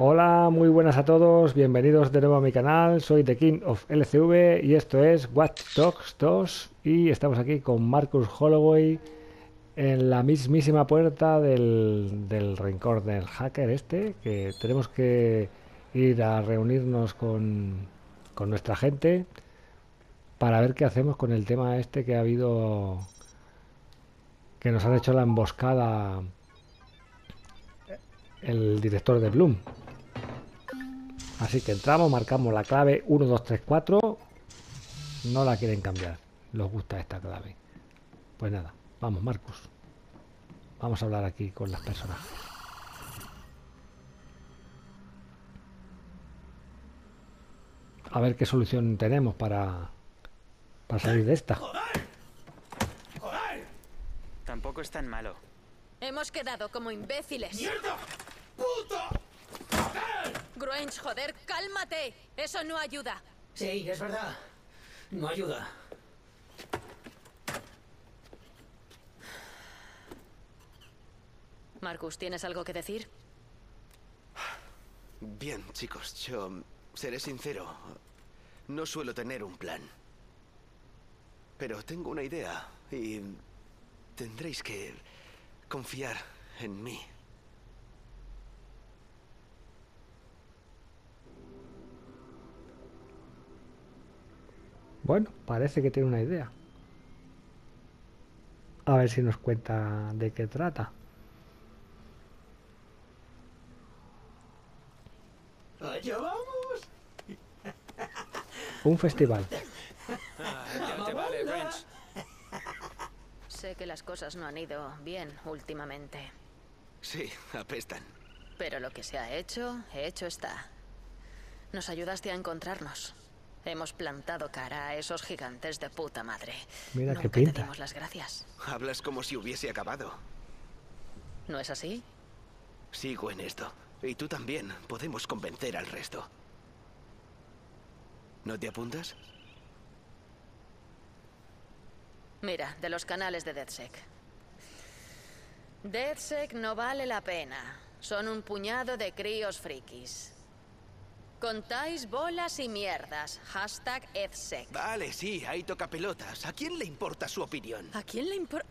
Hola, muy buenas a todos, bienvenidos de nuevo a mi canal, soy The King of LCV y esto es Watch Dogs 2 y estamos aquí con Marcus Holloway en la mismísima puerta del, del rencor del hacker este, que tenemos que ir a reunirnos con, con nuestra gente para ver qué hacemos con el tema este que ha habido, que nos han hecho la emboscada el director de Bloom. Así que entramos, marcamos la clave 1234. No la quieren cambiar. Les gusta esta clave. Pues nada, vamos, Marcus. Vamos a hablar aquí con las personas. A ver qué solución tenemos para, para salir de esta. Tampoco es tan malo. Hemos quedado como imbéciles. ¡Mierda! ¡Puta! Gruench, joder, cálmate. Eso no ayuda. Sí, es verdad. No ayuda. Marcus, ¿tienes algo que decir? Bien, chicos, yo seré sincero. No suelo tener un plan. Pero tengo una idea y tendréis que confiar en mí. Bueno, parece que tiene una idea. A ver si nos cuenta de qué trata. ¡Allá vamos! Un festival. Ah, ya te vale, Wrench. Sé que las cosas no han ido bien últimamente. Sí, apestan. Pero lo que se ha hecho, hecho está. Nos ayudaste a encontrarnos. Hemos plantado cara a esos gigantes de puta madre. Mira Nunca qué te pinta. dimos las gracias. Hablas como si hubiese acabado. ¿No es así? Sigo en esto. Y tú también. Podemos convencer al resto. ¿No te apuntas? Mira, de los canales de DeadSec. DeadSec no vale la pena. Son un puñado de críos frikis. Contáis bolas y mierdas. Hashtag EdSec. Vale, sí, ahí toca pelotas. ¿A quién le importa su opinión? ¿A quién le importa?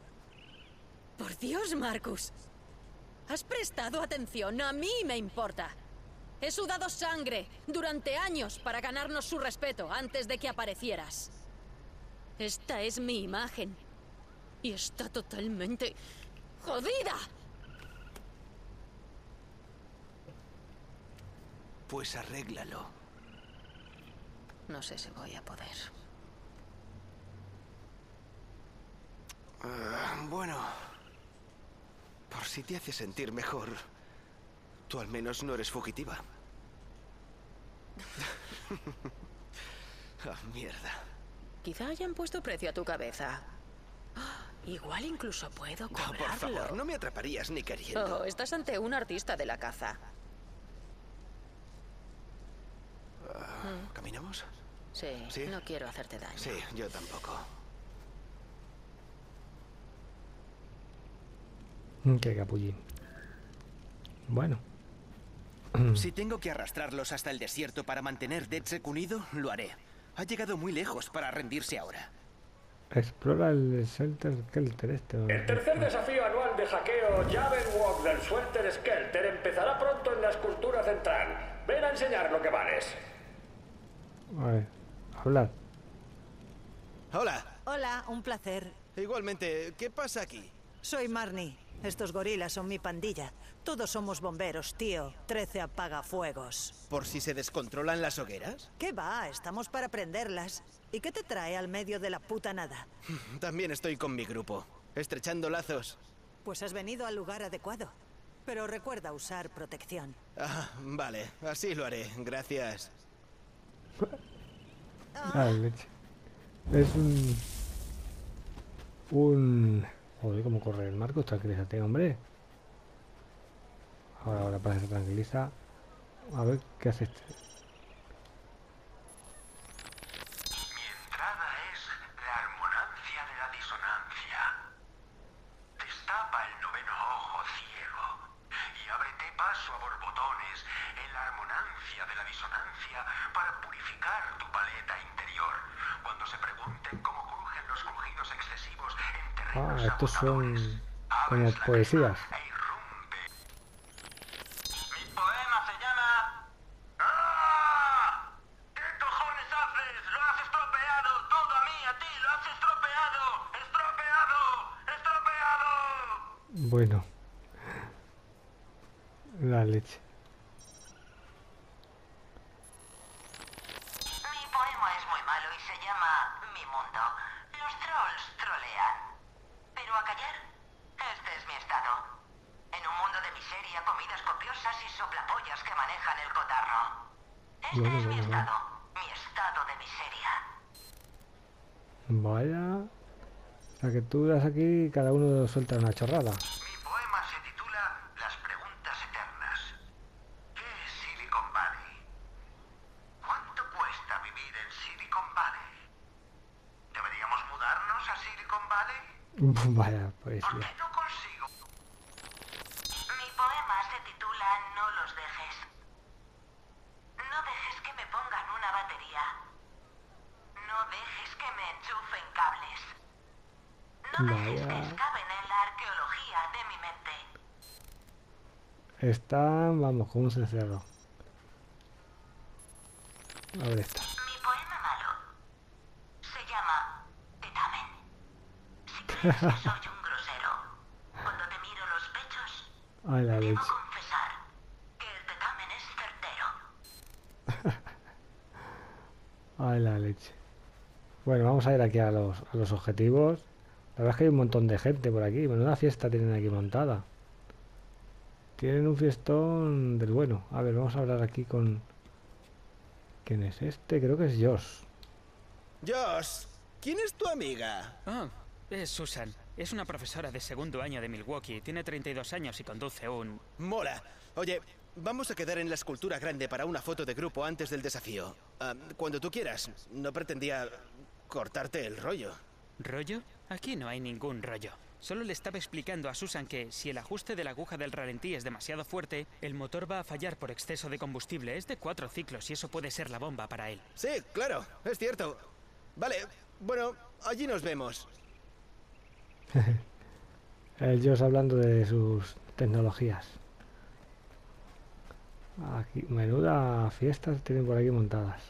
Por Dios, Marcus. Has prestado atención. A mí me importa. He sudado sangre durante años para ganarnos su respeto antes de que aparecieras. Esta es mi imagen. Y está totalmente... ¡Jodida! Pues arréglalo. No sé si voy a poder. Ah, bueno. Por si te hace sentir mejor, tú al menos no eres fugitiva. ah, mierda. Quizá hayan puesto precio a tu cabeza. Ah, Igual incluso puedo No, cobrarlo. por favor, no me atraparías ni queriendo. Oh, estás ante un artista de la caza. ¿Caminamos? Sí, ¿Sí? no quiero hacerte daño. Sí, yo tampoco. Mm, Qué capullín. Bueno, Si tengo que arrastrarlos hasta el desierto para mantener DedSec unido, lo haré. Ha llegado muy lejos para rendirse ahora. explora el Shelter Kelter este. El tercer desafío anual de hackeo Walk del Suelter Skelter empezará pronto en la escultura central. Ven a enseñar lo que vales. A ver, hablar. Hola. Hola, un placer. Igualmente, ¿qué pasa aquí? Soy Marnie. Estos gorilas son mi pandilla. Todos somos bomberos, tío. Trece apagafuegos. ¿Por si se descontrolan las hogueras? ¿Qué va? Estamos para prenderlas. ¿Y qué te trae al medio de la puta nada? También estoy con mi grupo, estrechando lazos. Pues has venido al lugar adecuado. Pero recuerda usar protección. Ah, vale, así lo haré, gracias. Ah, leche. Es un. Un. Joder, cómo corre el Marcos, tranquilízate, hombre. Ahora, ahora parece que tranquiliza. A ver qué hace este. Mi entrada es la armonancia de la disonancia. Destapa el noveno ojo ciego y ábrete paso paso a borbotones en la armonancia de la disonancia para purificar tu paleta interior. Cuando se pregunten cómo crujen los crujidos excesivos en terrenos Ah, estos son como poesías. Suelta una chorrada. Mi poema se titula Las preguntas eternas. ¿Qué es Silicon Valley? ¿Cuánto cuesta vivir en Silicon Valley? ¿Deberíamos mudarnos a Silicon Valley? Vaya ¿Por poesía. qué no vamos, como un. A ver esta. Mi poema malo se llama Tetamen. Si crees que soy un grosero, cuando te miro los pechos, Ay, la debo leche. confesar que el tetamen es certero. Ay, la leche. Bueno, vamos a ir aquí a los, a los objetivos. La verdad es que hay un montón de gente por aquí. Menuda fiesta tienen aquí montada. Tienen un fiestón del bueno. A ver, vamos a hablar aquí con... ¿Quién es este? Creo que es Josh. Josh, ¿quién es tu amiga? Oh, es Susan. Es una profesora de segundo año de Milwaukee. Tiene 32 años y conduce un... Mola. Oye, vamos a quedar en la escultura grande para una foto de grupo antes del desafío. Ah, cuando tú quieras. No pretendía cortarte el rollo. ¿Rollo? Aquí no hay ningún rollo. Solo le estaba explicando a Susan que si el ajuste de la aguja del ralentí es demasiado fuerte, el motor va a fallar por exceso de combustible. Es de cuatro ciclos y eso puede ser la bomba para él. Sí, claro, es cierto. Vale, bueno, allí nos vemos. El Josh hablando de sus tecnologías. Aquí, menuda fiestas tienen por aquí montadas.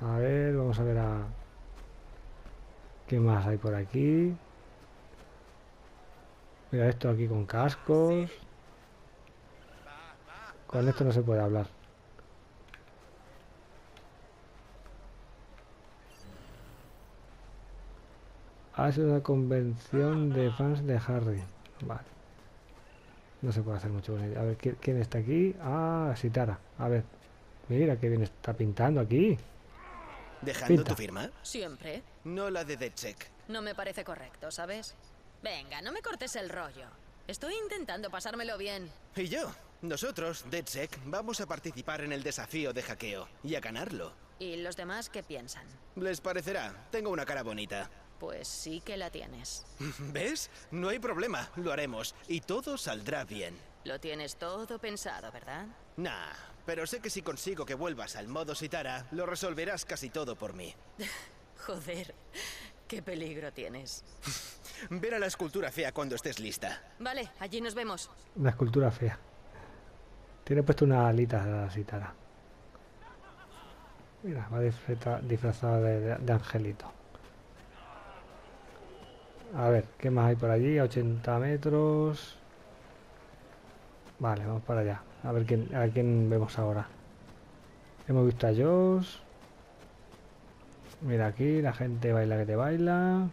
A ver, vamos a ver a... ¿Qué más hay por aquí? Mira esto aquí con cascos. Con esto no se puede hablar. Es una convención de fans de Harry. Vale. No se puede hacer mucho con ella. A ver, ¿quién, está aquí? Ah, Sitara. A ver. Mira qué bien está pintando aquí. ¿Dejando Pinta. tu firma? Siempre. No la de DeadSec. No me parece correcto, ¿sabes? Venga, no me cortes el rollo. Estoy intentando pasármelo bien. Y yo, nosotros, DeadSec, vamos a participar en el desafío de hackeo y a ganarlo. ¿Y los demás qué piensan? Les parecerá, tengo una cara bonita. Pues sí que la tienes. ¿Ves? No hay problema, lo haremos y todo saldrá bien. Lo tienes todo pensado, ¿verdad? Nah, pero sé que si consigo que vuelvas al modo Sitara, lo resolverás casi todo por mí. Joder, qué peligro tienes. Ver a la escultura fea cuando estés lista. Vale, allí nos vemos. Una escultura fea. Tiene puesto una alita la Sitara. Mira, va disfrazado de, de- de angelito. A ver, ¿qué más hay por allí? A 80 metros. Vale, vamos para allá. A ver quién, a quién vemos ahora. Hemos visto a Josh. Mira aquí, la gente baila que te baila.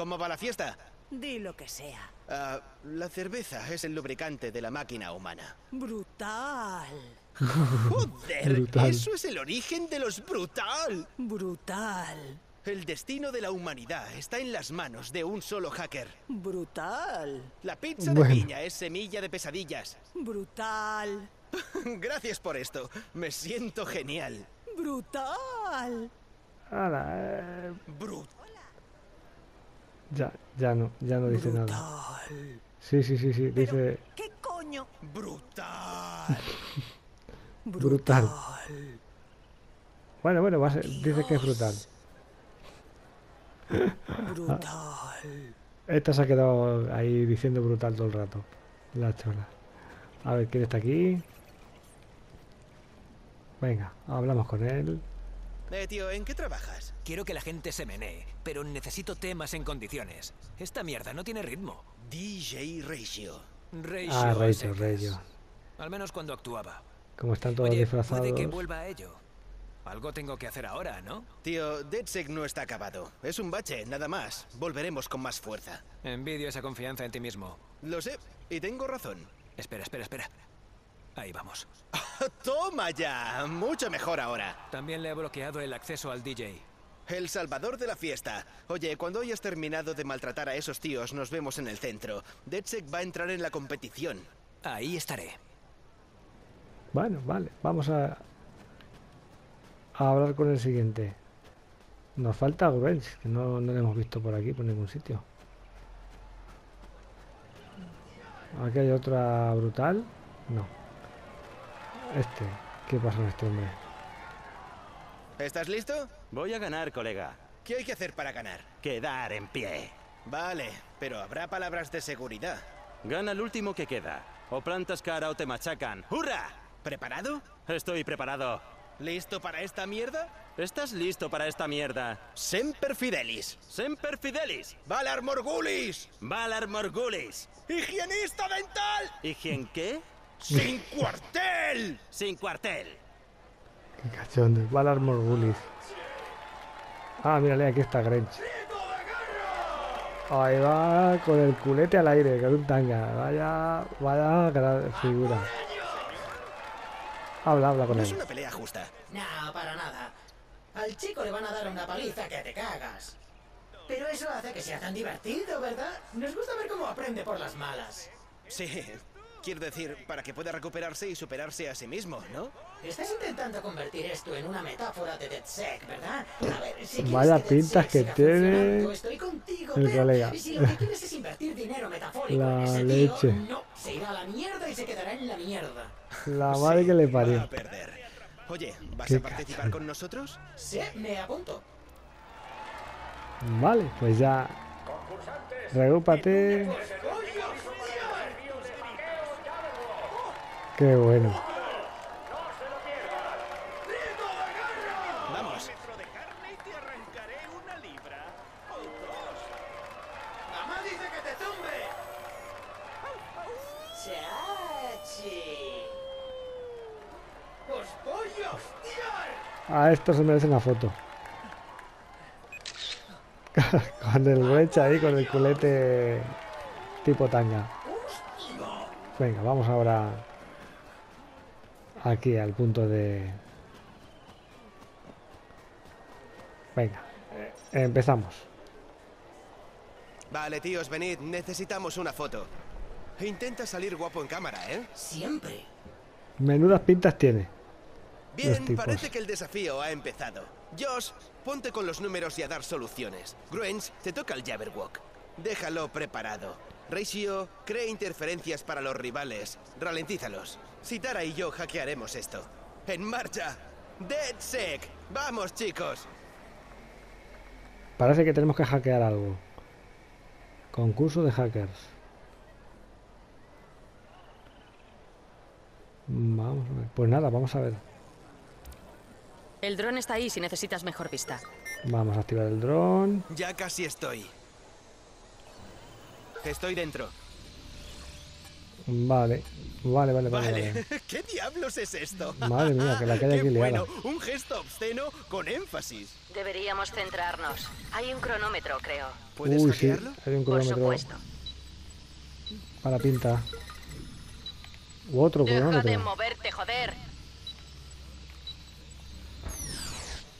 ¿Cómo va la fiesta? Di lo que sea. Ah, la cerveza es el lubricante de la máquina humana. Brutal. ¡Joder! Brutal. ¡Eso es el origen de los brutal! Brutal. El destino de la humanidad está en las manos de un solo hacker. Brutal. La pizza Bueno. de piña es semilla de pesadillas. Brutal. Gracias por esto. Me siento genial. Brutal. Ahora, eh, Brut. Ya, ya no, ya no dice nada. Sí, sí, sí, sí. Dice ¿Qué coño? ¡Brutal! brutal. Bueno, bueno, va a ser- dice que es brutal. Brutal. Esta se ha quedado ahí diciendo brutal todo el rato. La chola. A ver, ¿quién está aquí? Venga, hablamos con él. Eh, tío, ¿en qué trabajas? Quiero que la gente se menee, pero necesito temas en condiciones. Esta mierda no tiene ritmo. DJ Ratio. Ratio Ah, Ratio, secas. Ratio. Al menos cuando actuaba. Como están todos Oye, disfrazados. puede que vuelva a ello. Algo tengo que hacer ahora, ¿no? Tío, DeadSec no está acabado. Es un bache, nada más. Volveremos con más fuerza. Envidio esa confianza en ti mismo. Lo sé, y tengo razón. Espera, espera, espera. Ahí vamos. ¡Toma ya! Mucho mejor ahora. También le he bloqueado el acceso al DJ. El salvador de la fiesta. Oye, cuando hayas terminado de maltratar a esos tíos, nos vemos en el centro. DeadSec va a entrar en la competición. Ahí estaré. Bueno, vale, vamos a, a hablar con el siguiente. Nos falta Grange, que no, no lo hemos visto por aquí, por ningún sitio. Aquí hay otra brutal. No. Este. ¿Qué pasa con este hombre? ¿Estás listo? Voy a ganar, colega. ¿Qué hay que hacer para ganar? Quedar en pie. Vale, pero habrá palabras de seguridad. Gana el último que queda. O plantas cara o te machacan. ¡Hurra! ¿Preparado? Estoy preparado. ¿Listo para esta mierda? ¿Estás listo para esta mierda? Semper Fidelis. Semper Fidelis. Valar Morgulis. Valar Morgulis. ¡Higienista dental! ¿Higien qué? ¡Sin cuartel! Sin cuartel. Qué cachondo. Valar Morgulis. Ah, mírale, aquí está Grange. Ahí va con el culete al aire, con un tanga. Vaya, vaya gran figura. Habla, habla con No es él. una pelea justa. No, para nada. Al chico le van a dar una paliza que te cagas. Pero eso hace que sea tan divertido, ¿verdad? Nos gusta ver cómo aprende por las malas. Sí, quiero decir, para que pueda recuperarse y superarse a sí mismo, ¿no? Estás intentando convertir esto en una metáfora de DeadSec, ¿verdad? A ver, si Vaya que pintas que tiene Estoy contigo, el colega. si lo que quieres es invertir dinero metafórico La en ese leche. tío, no, se irá a la mierda y se quedará en la mierda. La madre que le Va parió. a perder. Oye, ¿vas Qué a participar cachondo. con nosotros? Sí, me apunto. Vale, pues ya. Regúpate. Qué bueno. Vamos. ¡Mamá dice que te tumbe! ¡Chachi! ¡Os voy a hostiar! A esto se merece una foto. con el brecha ahí, con el culete tipo tanga. Venga, vamos ahora aquí al punto de... Venga, eh, empezamos. Vale, tíos, venid, necesitamos una foto. Intenta salir guapo en cámara, ¿eh? Siempre. Menudas pintas tiene. Bien, parece que el desafío ha empezado. Josh, ponte con los números y a dar soluciones. Gruens, te toca el Jabberwock. Déjalo preparado. Ratio, cree interferencias para los rivales. Ralentízalos. Sitara y yo hackearemos esto. ¡En marcha! ¡DeadSec! ¡Vamos, chicos! Parece que tenemos que hackear algo. Concurso de hackers. Vamos a ver. Pues nada, vamos a ver. El dron está ahí si necesitas mejor vista. Vamos a activar el dron. Ya casi estoy. Estoy dentro. Vale, vale, vale, vale. Vale. ¿Qué diablos es esto? Madre mía, que la que hay Qué aquí liada. bueno, un gesto obsceno con énfasis. Deberíamos centrarnos. Hay un cronómetro, creo. ¿Puedes Uy, sí, hay un Por cronómetro supuesto. para pinta. U otro Deja de cronómetro. moverte, joder.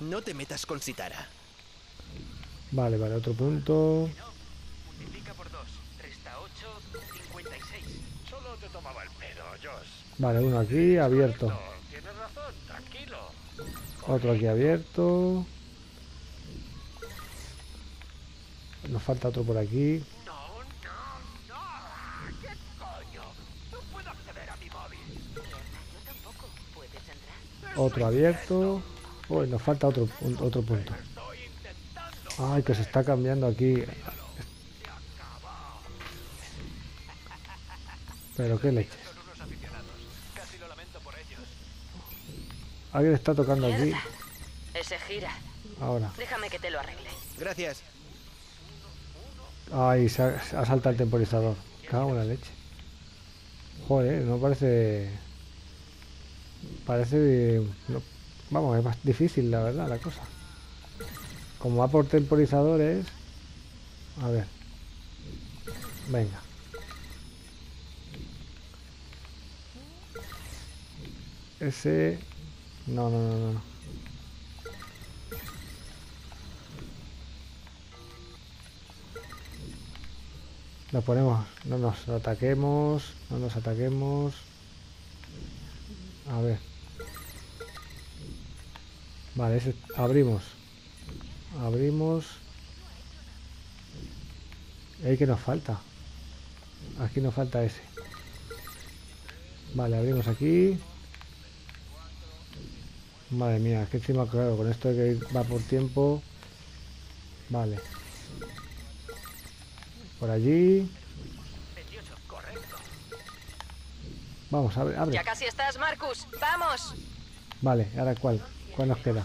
No te metas con Sitara. Vale, vale, otro punto. Vale, uno aquí abierto. Otro aquí abierto. Nos falta otro por aquí. Otro abierto. Uy, nos falta otro, pun- otro punto. Ay, que se está cambiando aquí. Pero qué leches. Alguien está tocando aquí. Ese gira. Ahora. Déjame que te lo arregle. Gracias. Ay, se ha, se ha saltado el temporizador. Cago en la leche. Joder, no parece. Parece. no- vamos, es más difícil, la verdad, la cosa. Como va por temporizadores. A ver. Venga. Ese. No, no, no, no. no. Lo ponemos, no nos ataquemos, no nos ataquemos. A ver. Vale, ese, abrimos. Abrimos. ¿Y que nos falta? Aquí nos falta ese. Vale, abrimos aquí. Madre mía, es que encima, claro, con esto de que va por tiempo. Vale. Por allí. Vamos, abre, abre. Ya casi estás, Marcus. ¡Vamos! Vale, ahora cuál. ¿Cuál nos queda?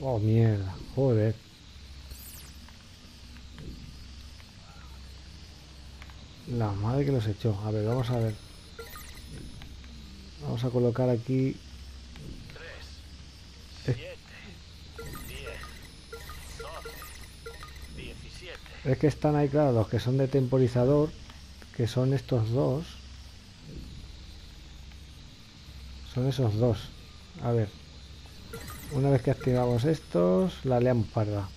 Oh, mierda. Joder. La madre que los echó. A ver, vamos a ver. Vamos a colocar aquí. Es, es que están ahí, claro, los que son de temporizador, que son estos dos. Son esos dos. A ver. Una vez que activamos estos, la leamos parda.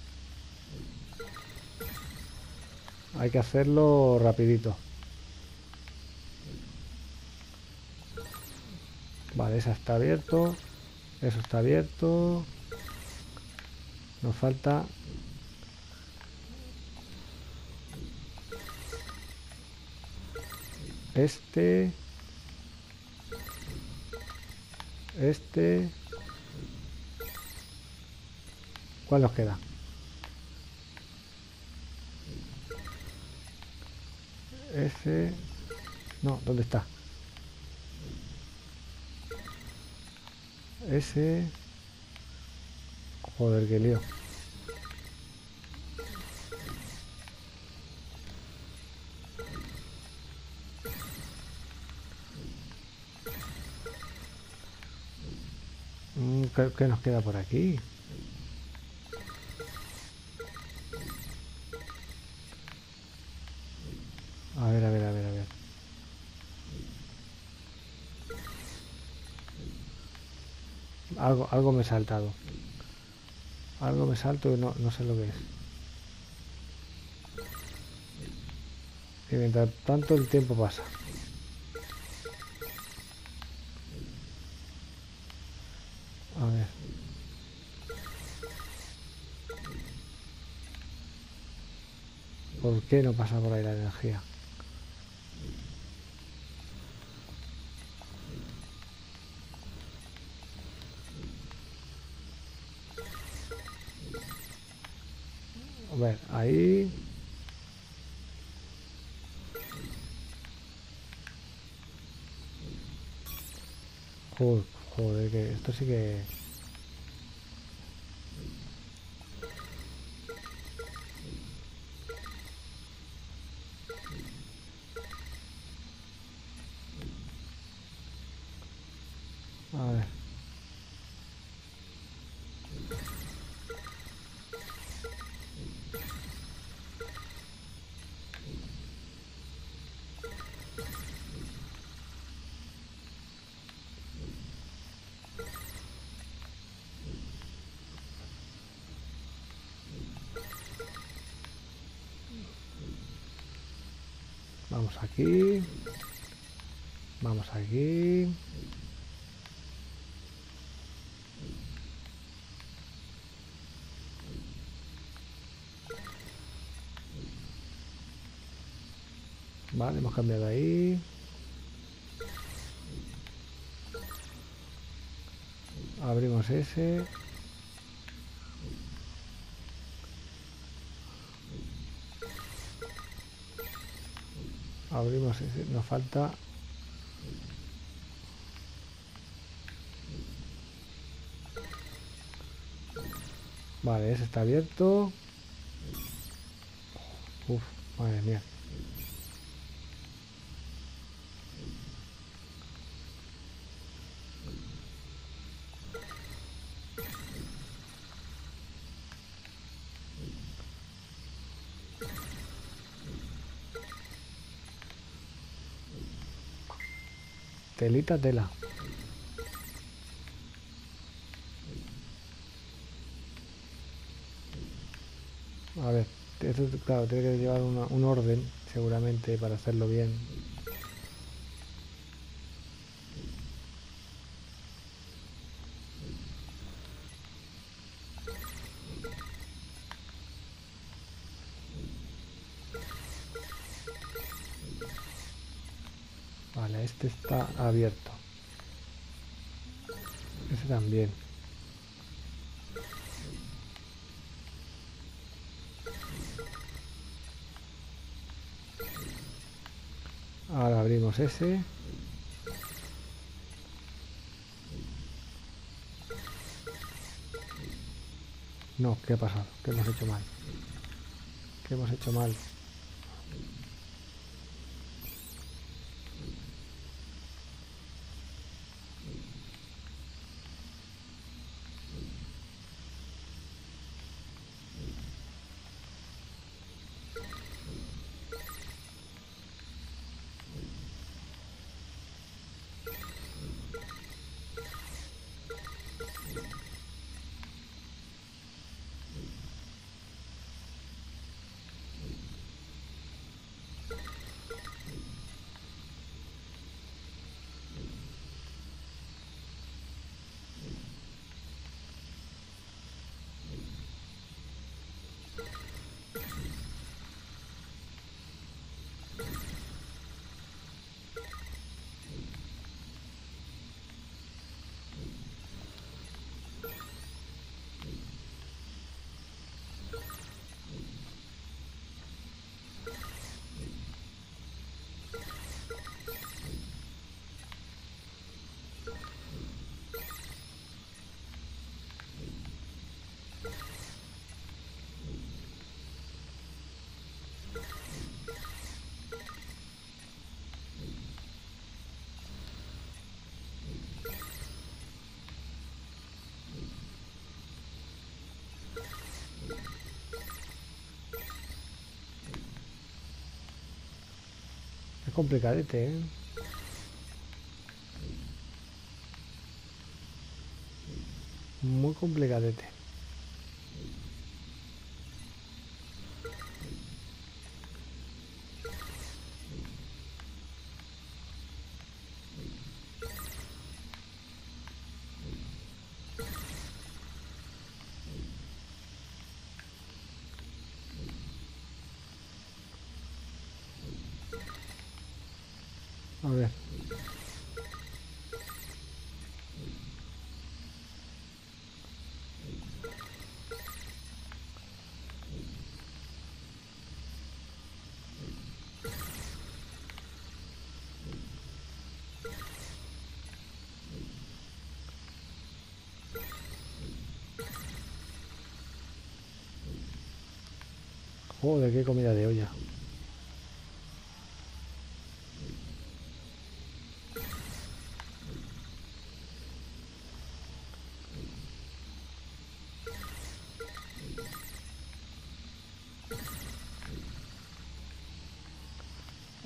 Hay que hacerlo rapidito. Vale, esa está abierto. Eso está abierto. Nos falta... Este... Este... ¿Cuál nos queda? Ese... No, ¿dónde está? Ese... Joder, qué lío. Mm, ¿Qué, qué nos queda por aquí? Algo, me he saltado. Algo me salto y no, no sé lo que es. Y mientras tanto el tiempo pasa. A ver. ¿Por qué no pasa por ahí la energía? Ahí. Joder, joder, que esto sí que... Vamos aquí. Vamos aquí. Vale, hemos cambiado ahí. Abrimos ese. Abrimos ese. Nos falta Vale, ese está abierto. Uf, madre mía. Telita tela. A ver, esto claro, tiene que llevar una- un orden seguramente para hacerlo bien. No, ¿qué ha pasado? ¿Qué hemos hecho mal? ¿Qué hemos hecho mal? Complicadete, ¿eh? Muy complicadete. Joder, qué comida de olla.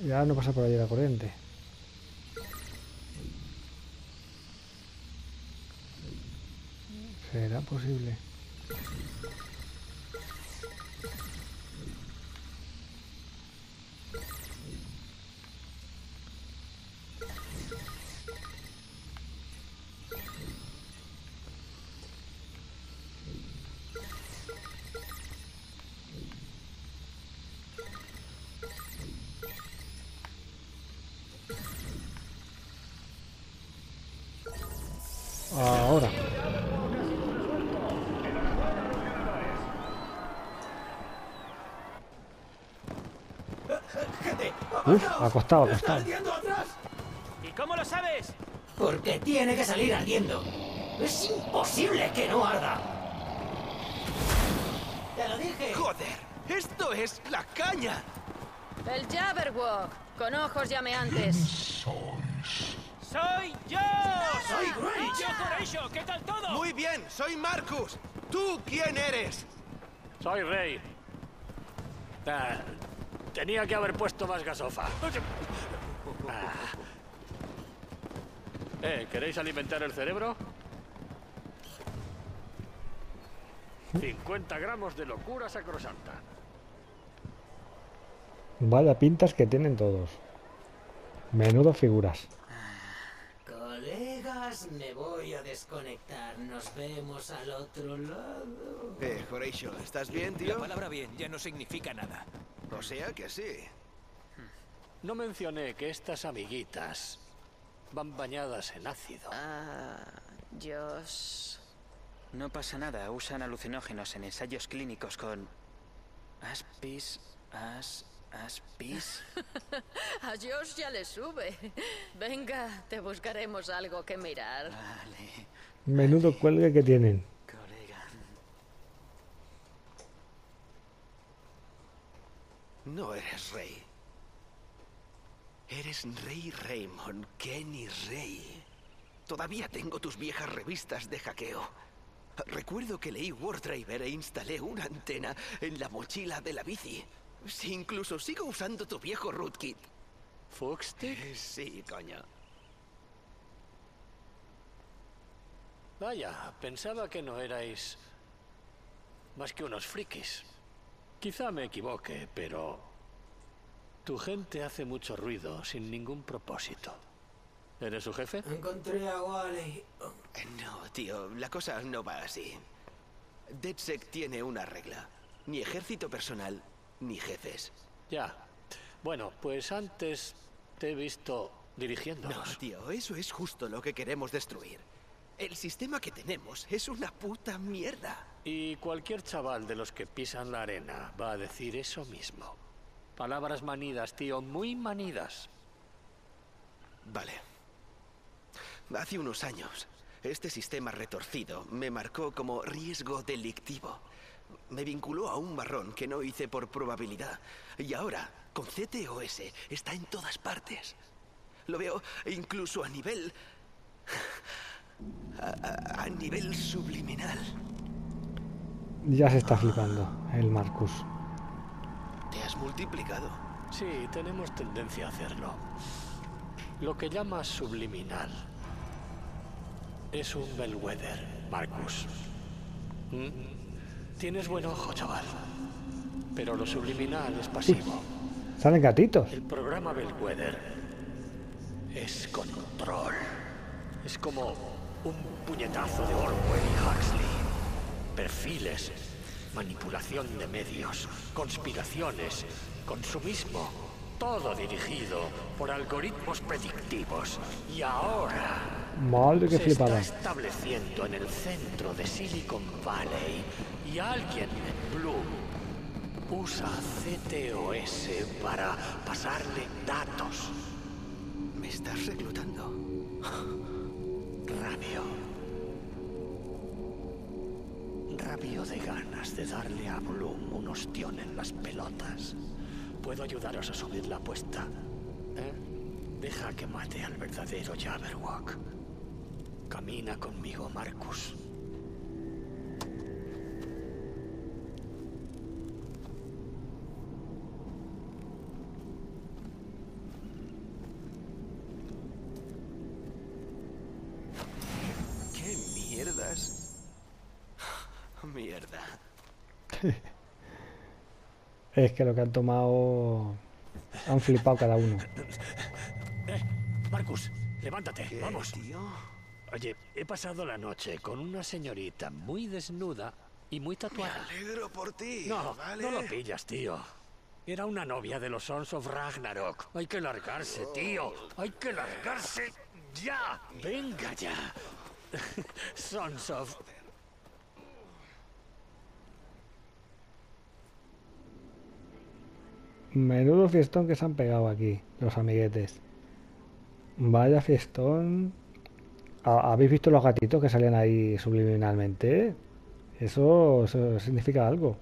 Y ahora no pasa por allí la corriente. Uf, acostado, ¿está acostado. ¿Y cómo lo sabes? Porque tiene que salir ardiendo. Es imposible que no arda. Te lo dije. ¡Joder! ¡Esto es la caña! El Jabberwock, con ojos llameantes. ¡Soy yo! ¡Soy Grinch! ¡Yo, Horatio! ¿Qué tal todo? Muy bien, soy Marcus. ¿Tú quién eres? Soy Rey. Ah, tenía que haber puesto más gasofa. Ah. Eh, ¿queréis alimentar el cerebro? 50 gramos de locura sacrosanta. Vaya pintas que tienen todos. Menudo figuras. Colegas, me voy a desconectar. Nos vemos al otro lado. Eh, Horatio, ¿estás bien, La tío? palabra bien ya no significa nada. O sea que sí. No mencioné que estas amiguitas van bañadas en ácido. Ah, Josh. No pasa nada, usan alucinógenos en ensayos clínicos con... Aspis, as, aspis... A Josh ya le sube. Venga, te buscaremos algo que mirar. Vale, Menudo cuelgue que tienen. colega. No eres rey. Eres Rey Raymond, Kenny Rey. Todavía tengo tus viejas revistas de hackeo. Recuerdo que leí Wardriver e instalé una antena en la mochila de la bici. Sí, incluso sigo usando tu viejo rootkit. ¿Fuxstick? Sí, coño. Vaya, pensaba que no erais más que unos frikis. Quizá me equivoque, pero tu gente hace mucho ruido sin ningún propósito. ¿Eres su jefe? Encontré a Wally. Eh, No, tío, la cosa no va así. DedSec tiene una regla. Ni ejército personal, ni jefes. Ya. Bueno, pues antes te he visto No, dirigiéndolos. tío, eso es justo lo que queremos destruir. El sistema que tenemos es una puta mierda. Y cualquier chaval de los que pisan la arena va a decir eso mismo. Palabras manidas, tío, muy manidas. Vale. Hace unos años, este sistema retorcido me marcó como riesgo delictivo. Me vinculó a un marrón que no hice por probabilidad. Y ahora, con CTOS, está en todas partes. Lo veo incluso a nivel... A, a- a nivel subliminal. Ya se está flipando el Marcus. ¿Te has multiplicado? Sí, tenemos tendencia a hacerlo. Lo que llamas subliminal es un bellwether, Marcus. ¿Mm? Tienes buen ojo, chaval. Pero lo subliminal es pasivo. Salen gatitos. El programa Bellwether es control. Es como un puñetazo de Orwell y Huxley. Perfiles, manipulación de medios, conspiraciones, consumismo. Todo dirigido por algoritmos predictivos. Y ahora Madre que se flipada. está estableciendo en el centro de Silicon Valley y alguien en Blue usa CTOS para pasarle datos. ¿Me estás reclutando? Rabio. Rabio de ganas de darle a Bloom un ostión en las pelotas. Puedo ayudaros a subir la apuesta. ¿eh? Deja que mate al verdadero Jabberwock. Camina conmigo, Marcus. ¿Qué mierdas? Mierda. Es que lo que han tomado. Han flipado cada uno. Eh, Marcus, levántate, ¿Qué, vamos. tío? Oye, he pasado la noche con una señorita muy desnuda y muy Me tatuada. alegro por ti. No, ¿vale? no lo pillas, tío. Era una novia de los Sons of Ragnarok. Hay que largarse, tío. Hay que largarse ya. Venga ya. Sons of... Menudo fiestón que se han pegado aquí, los amiguetes. Vaya fiestón. ¿Ha- ¿Habéis visto los gatitos que salían ahí subliminalmente? Eso, eso significa algo.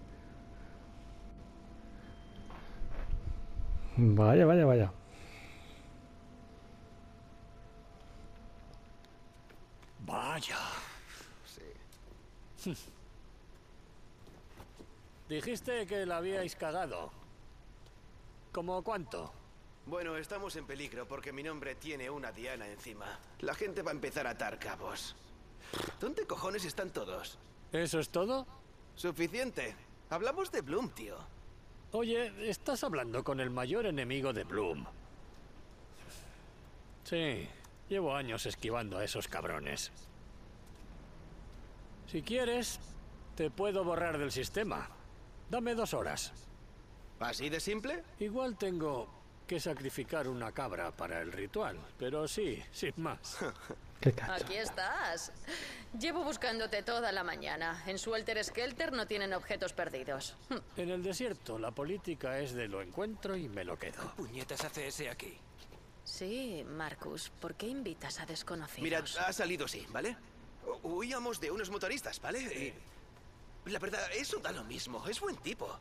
Vaya, vaya, vaya. Vaya. Dijiste que la habíais cagado. ¿Cómo cuánto? Bueno, estamos en peligro porque mi nombre tiene una diana encima. La gente va a empezar a atar cabos. ¿Dónde cojones están todos? ¿Eso es todo? Suficiente. Hablamos de Bloom, tío. Oye, estás hablando con el mayor enemigo de Bloom. Sí, llevo años esquivando a esos cabrones. Si quieres, te puedo borrar del sistema. Dame dos horas. ¿Así de simple? Igual tengo que sacrificar una cabra para el ritual, pero sí, sin más. Qué. Aquí estás. Llevo buscándote toda la mañana. En Suelter Skelter no tienen objetos perdidos. En el desierto, la política es de lo encuentro y me lo quedo. Puñetas hace ese aquí. Sí, Marcus, ¿por qué invitas a desconocidos? Mirad, ha salido sí, ¿vale? Hu- Huíamos de unos motoristas, ¿vale? Y la verdad, eso da lo mismo. Es buen tipo.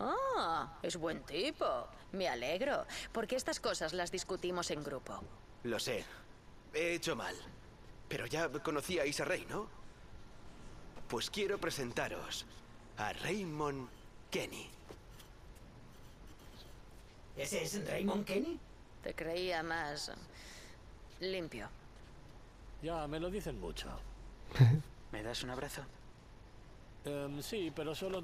Ah, es buen tipo. Me alegro, porque estas cosas las discutimos en grupo. Lo sé. He hecho mal. Pero ya conocíais a Rey, ¿no? Pues quiero presentaros a Raymond Kenny. ¿Ese es Raymond Kenny? Te creía más limpio. Ya, me lo dicen mucho. ¿Me das un abrazo? Em, sí, pero solo...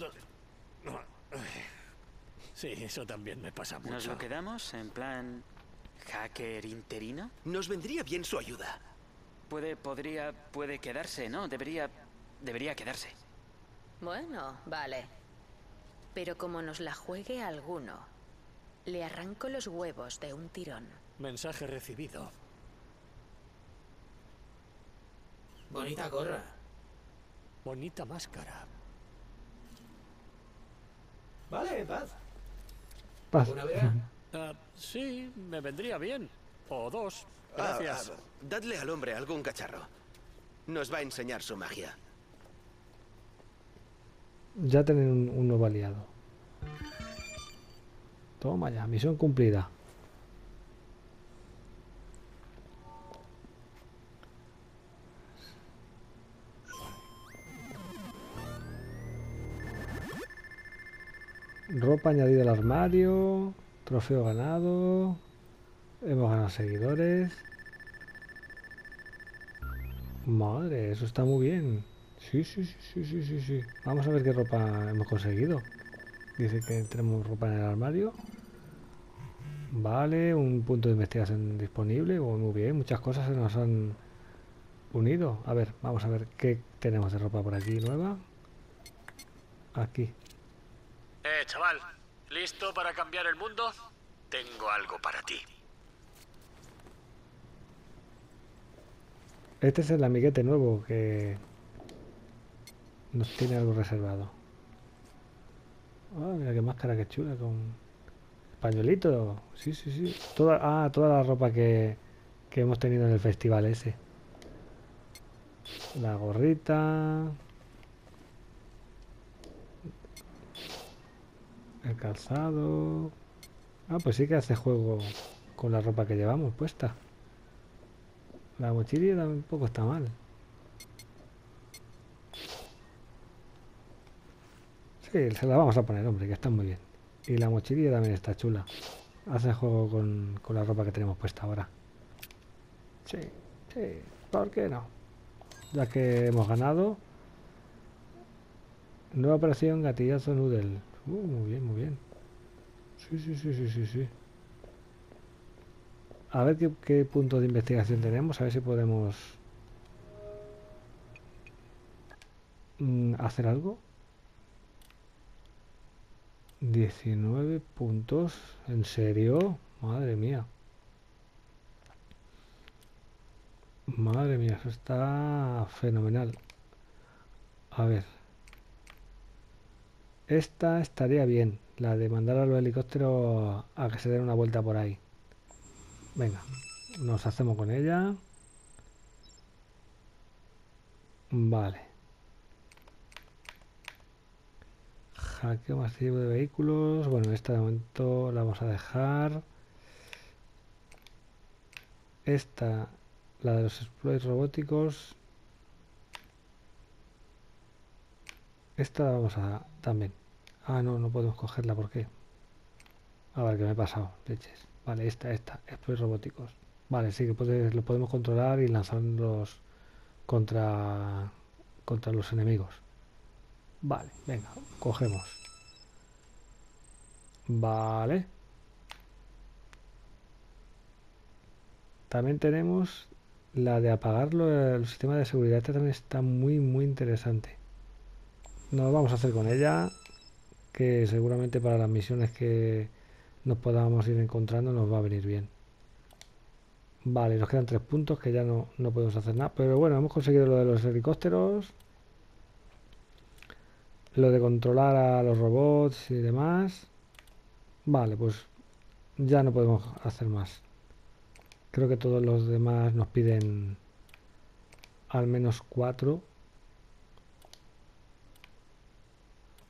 Sí, eso también me pasa mucho. ¿Nos lo quedamos en plan hacker interino? Nos vendría bien su ayuda. Puede, podría, puede quedarse, ¿no? Debería, debería quedarse. Bueno, vale. Pero como nos la juegue alguno, le arranco los huevos de un tirón. Mensaje recibido. Bonita gorra. Bonita máscara. Vale, paz. Paz. ¿Una vera? Ah, sí, me vendría bien. O dos. Ah, Gracias. ah, dadle al hombre algún cacharro. Nos va a enseñar su magia. Ya tienen un, un nuevo aliado. Toma ya, misión cumplida. Ropa añadida al armario. Trofeo ganado. Hemos ganado seguidores. Madre, eso está muy bien. Sí, sí, sí, sí, sí, sí. Vamos a ver qué ropa hemos conseguido. Dice que tenemos ropa en el armario. Vale, un punto de investigación disponible. Muy bien, muchas cosas se nos han unido. A ver, vamos a ver qué tenemos de ropa por aquí nueva. Aquí. Eh, chaval, ¿listo para cambiar el mundo? Tengo algo para ti. Este es el amiguete nuevo que nos tiene algo reservado. Ah, mira qué máscara que chula con pañuelito. Sí, sí, sí. Ah, toda la ropa que, que hemos tenido en el festival ese. La gorrita. El calzado. Ah, pues sí que hace juego con la ropa que llevamos puesta. La mochililla tampoco está mal. Sí, se la vamos a poner, hombre, que está muy bien. Y la mochililla también está chula. Hace juego con, con la ropa que tenemos puesta ahora. Sí, sí, ¿por qué no? Ya que hemos ganado. Nueva operación Gatillazo Noodle. Uh, muy bien, muy bien. Sí, sí, sí, sí, sí, sí. A ver qué, qué punto de investigación tenemos, a ver si podemos mm, hacer algo. 19 puntos, ¿en serio? Madre mía. Madre mía, eso está fenomenal. A ver. Esta estaría bien, la de mandar a los helicópteros a que se den una vuelta por ahí. Venga, nos hacemos con ella. Vale. Hackeo masivo de vehículos. Bueno, esta de momento la vamos a dejar. Esta, la de los exploits robóticos. Esta vamos a también. Ah, no, no podemos cogerla, ¿por qué? A ver, ¿qué me he pasado? Leches. Vale, esta, esta, exploits robóticos. Vale, sí que lo podemos controlar y lanzarlos contra, contra los enemigos. Vale, venga, cogemos. Vale. También tenemos la de apagarlo, el sistema de seguridad. Esta también está muy, muy interesante. Nos vamos a hacer con ella, que seguramente para las misiones que nos podamos ir encontrando nos va a venir bien. Vale, nos quedan tres puntos que ya no, no podemos hacer nada. Pero bueno, hemos conseguido lo de los helicópteros. Lo de controlar a los robots y demás. Vale, pues ya no podemos hacer más. Creo que todos los demás nos piden al menos cuatro.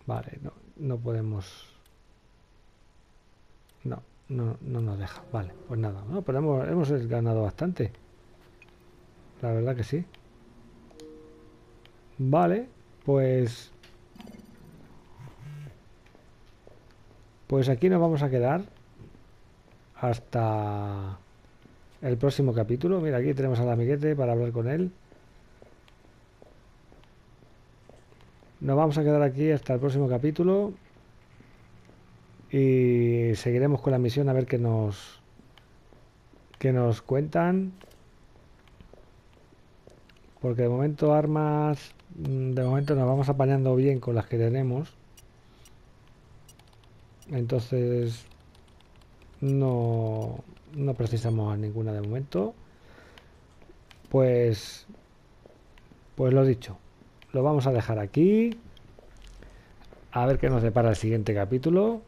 Vale, no, no podemos... No, no, no nos deja. Vale, pues nada. No, pero hemos, hemos ganado bastante. La verdad que sí. Vale, pues Pues aquí nos vamos a quedar hasta el próximo capítulo. Mira, aquí tenemos al amiguete para hablar con él. Nos vamos a quedar aquí hasta el próximo capítulo. Y seguiremos con la misión a ver qué nos, qué nos cuentan. Porque de momento armas, mm, de momento nos vamos apañando bien con las que tenemos. Entonces no, no precisamos ninguna de momento. Pues, pues lo dicho, lo vamos a dejar aquí. A ver qué nos depara el siguiente capítulo.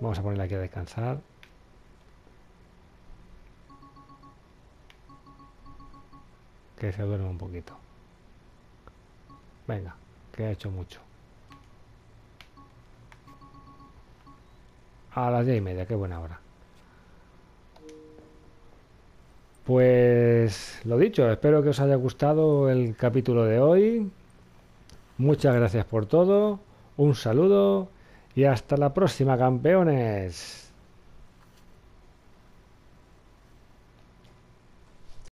Vamos a ponerle aquí a descansar. Que se duerma un poquito. Venga, que ha hecho mucho. A las 10 y media, qué buena hora. Pues lo dicho, espero que os haya gustado el capítulo de hoy. Muchas gracias por todo. Un saludo y hasta la próxima, campeones.